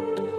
Lord.